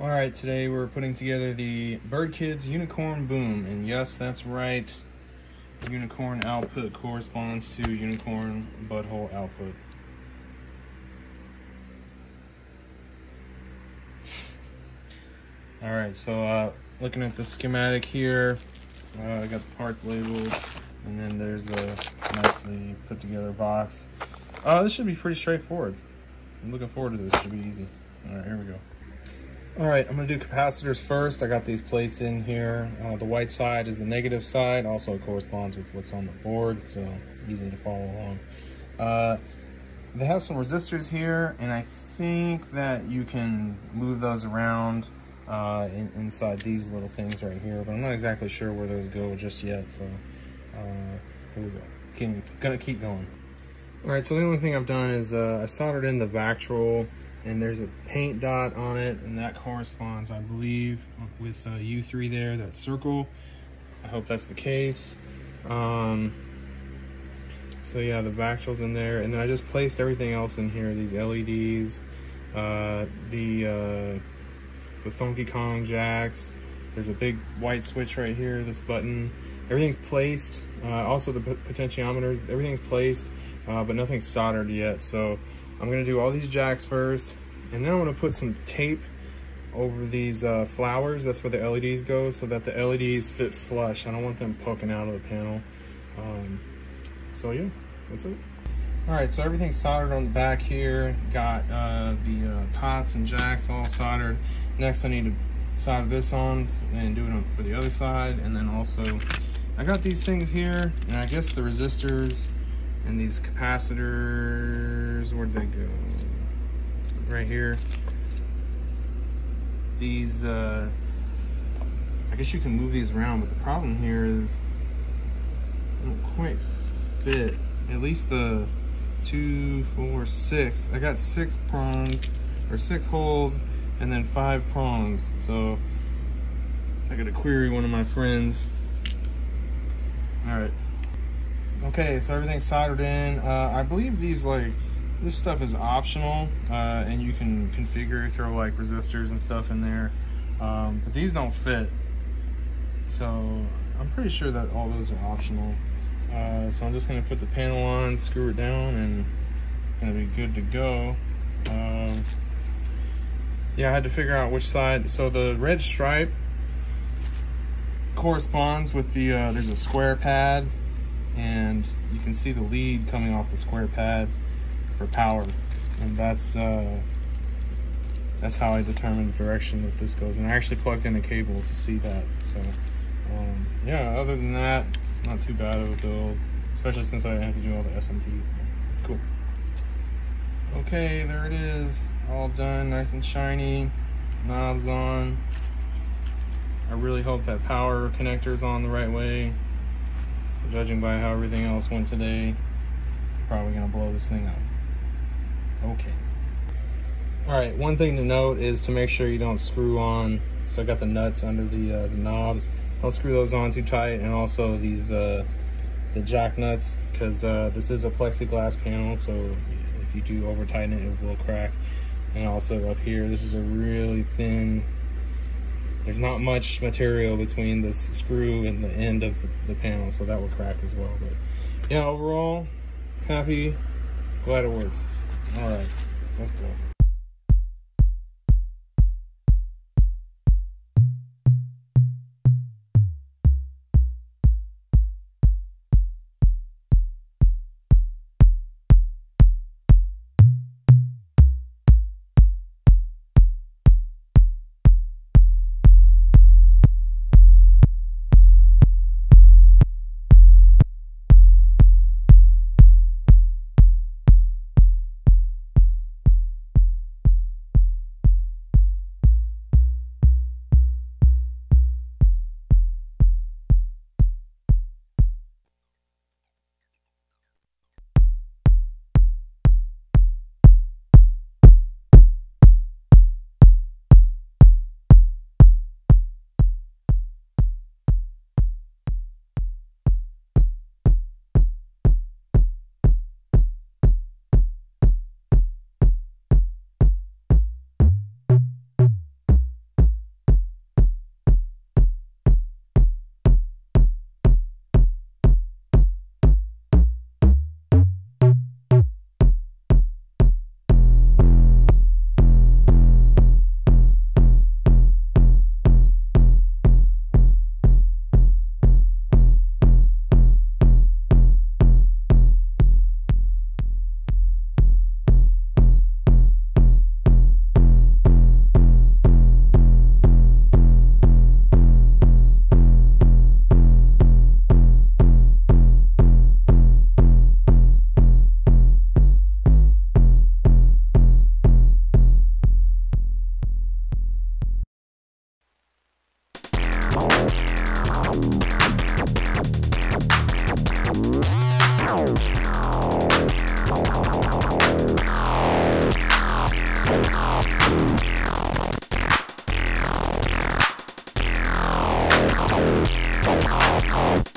All right, today we're putting together the Birdkids Unicorn Boom, and yes, that's right. Unicorn output corresponds to unicorn butthole output. All right, so uh, looking at the schematic here, uh, I got the parts labeled, and then there's the nicely put together box. Uh, this should be pretty straightforward. I'm looking forward to this. Should be easy. All right, here we go. All right, I'm gonna do capacitors first. I got these placed in here. Uh, the white side is the negative side. Also corresponds with what's on the board, so easy to follow along. Uh, they have some resistors here, and I think that you can move those around uh, in, inside these little things right here, but I'm not exactly sure where those go just yet, so uh, here we go. Keep, gonna keep going. All right, so the only thing I've done is uh, I soldered in the Vactrol and there's a paint dot on it and that corresponds I believe with uh, U3 there that circle. I hope that's the case. Um, so yeah the Vactrol's in there. And then I just placed everything else in here these LEDs uh, the uh, the Thonkiconn jacks. There's a big white switch right here this button. Everything's placed uh, also the potentiometers everything's placed uh, but nothing's soldered yet. So I'm gonna do all these jacks first, and then I'm gonna put some tape over these uh, flowers. That's where the LEDs go, so that the LEDs fit flush. I don't want them poking out of the panel. Um, so yeah, that's it. All right, so everything's soldered on the back here. Got uh, the uh, pots and jacks all soldered. Next, I need to solder this on and do it for the other side. And then also, I got these things here, and I guess the resistors and these capacitors, where'd they go? Right here. These, uh, I guess you can move these around, but the problem here is they don't quite fit. At least the two, four, six. I got six prongs, or six holes, and then five prongs. So I gotta query one of my friends. All right. Okay, so everything's soldered in. Uh, I believe these like, this stuff is optional uh, and you can configure, throw like resistors and stuff in there. Um, but these don't fit. So I'm pretty sure that all those are optional. Uh, so I'm just gonna put the panel on, screw it down and gonna be good to go. Um, yeah, I had to figure out which side. So the red stripe corresponds with the, uh, there's a square pad and you can see the lead coming off the square pad for power. And that's uh, that's how I determine the direction that this goes. And I actually plugged in a cable to see that. So um, yeah other than that not too bad of a build especially since I had to do all the SMT cool. Okay there it is. All done nice and shiny. Knobs on. I really hope that power connector is on the right way judging by how everything else went today, probably gonna blow this thing up. Okay. All right, one thing to note is to make sure you don't screw on, so I got the nuts under the, uh, the knobs. Don't screw those on too tight, and also these, uh, the jack nuts, because uh, this is a plexiglass panel, so if you do over tighten it, it will crack. And also up here, this is a really thin there's not much material between the screw and the end of the panel, so that will crack as well. But yeah, overall, happy, glad it works. All right, let's go. Oh,